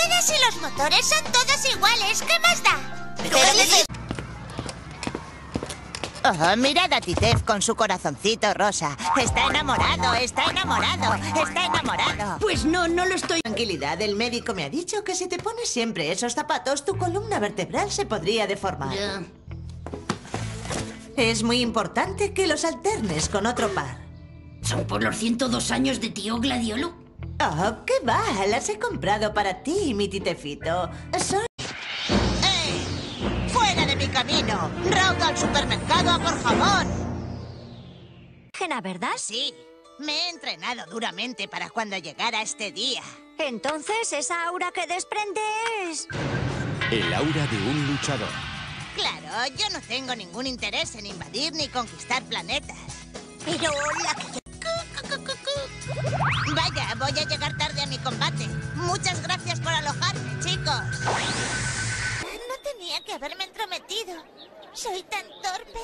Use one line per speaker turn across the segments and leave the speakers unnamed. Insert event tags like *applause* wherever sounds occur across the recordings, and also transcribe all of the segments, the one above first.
ruedas y los motores son todos iguales. ¿Qué más da?
Oh, mirad a Titef con su corazoncito rosa. Está enamorado, está enamorado, está enamorado.
Pues no, no lo estoy.
Tranquilidad, el médico me ha dicho que si te pones siempre esos zapatos, tu columna vertebral se podría deformar. Es muy importante que los alternes con otro par.
¿Son por los 102 años de tío Gladiolo?
Oh, qué va, las he comprado para ti, mi titefito. Son...
¡Eh! ¡Fuera de mi camino! ¡Raudo al supermercado a por jabón!
Gena, ¿verdad?
Sí, me he entrenado duramente para cuando llegara este día.
Entonces, esa aura que desprendes...
El aura de un luchador.
Claro, yo no tengo ningún interés en invadir ni conquistar planetas. Pero la voy a llegar tarde a mi combate. Muchas gracias por alojarme, chicos. No tenía que haberme entrometido. Soy tan torpe.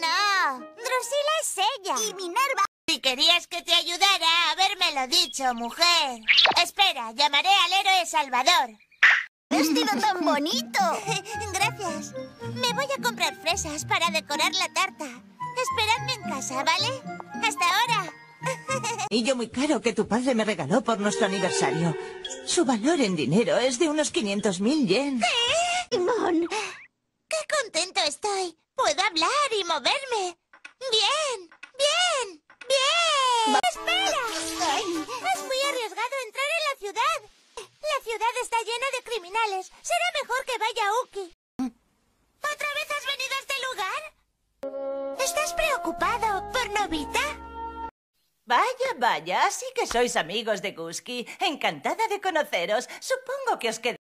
No, Drusila es ella.
Y Minerva...
Si querías que te ayudara, habérmelo dicho, mujer. Espera, llamaré al héroe Salvador.
¡Vestido tan bonito! *laughs*
Gracias. Me voy a comprar fresas para decorar la tarta. Esperadme en casa, ¿vale? Hasta ahora. *laughs*
Anillo muy caro que tu padre me regaló por nuestro aniversario. Su valor en dinero es de unos 500 mil yen.
Simón,
¡Qué contento estoy! Puedo hablar y moverme. ¡Bien! ¡Bien! ¡Bien! ¡Espera! Es muy arriesgado entrar en la ciudad. La ciudad está llena de criminales. Será mejor que vaya Uki. ¿Otra vez has venido a este lugar? ¿Estás preocupado por Novita?
Vaya, vaya, así que sois amigos de Guski. Encantada de conoceros. Supongo que os quedáis.